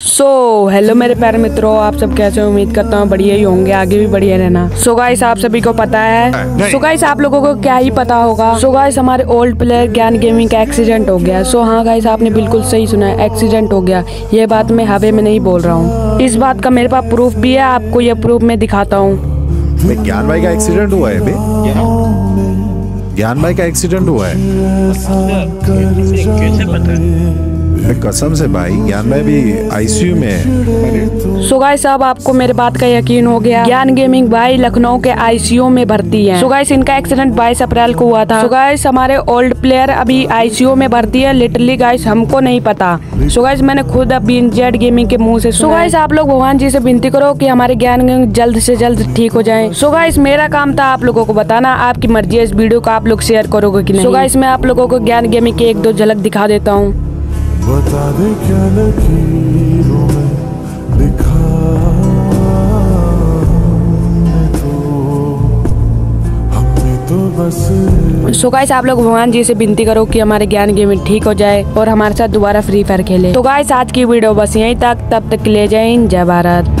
सो so, hello मेरे प्यारे मित्रों आप सब कैसे उम्मीद करता हूँ बढ़िया ही होंगे आगे भी बढ़िया रहना सो so, गाइस आप सभी को पता है सो so, गाइस आप लोगों को क्या ही पता होगा सो so, गाइस हमारे ओल्ड प्लेयर ज्ञान गेमिंग का एक्सीडेंट हो गया सो so, हाँ गाइस आपने बिल्कुल सही सुना है एक्सीडेंट हो गया ये बात मैं हवे में नहीं बोल रहा हूँ इस बात का मेरे पास प्रूफ भी है आपको ये प्रूफ मैं दिखाता हूँ ज्ञान भाई का एक्सीडेंट हुआ है ज्ञान भाई का एक्सीडेंट हुआ है कैसे पता है कसम से भाई ज्ञान भाई भी आईसीयू में सो गाइस अब आपको मेरे बात का यकीन हो गया। ज्ञान गेमिंग भाई लखनऊ के आईसीयू में भर्ती है। सो गाइस इनका एक्सीडेंट 22 अप्रैल को हुआ था। सो गाइस हमारे ओल्ड प्लेयर अभी आईसीयू में भर्ती है। लिटरली गाइस हमको नहीं पता। सो गाइस मैंने खुद अभी जेड गेमिंग के मुँह से सो गाइस आप लोग भगवान जी से विनती करो कि हमारे ज्ञान गेमिंग जल्द से जल्द ठीक हो जाए। सो गाइस मेरा काम था आप लोगों को बताना। आपकी मर्ज़ी है इस वीडियो को आप लोग शेयर करोगे की नहीं। सो गाइस मैं आप लोगों को ज्ञान गेमिंग की एक दो झलक दिखा देता हूँ। बता दे क्या लकीरों में लिखा तो। हमने तो सो गाइस आप लोग भगवान जी से विनती करो कि हमारे ज्ञान गेम ठीक हो जाए और हमारे साथ दोबारा फ्री फायर खेले। तो गाइस आज की वीडियो बस यहीं तक। तब तक ले जाए जय भारत।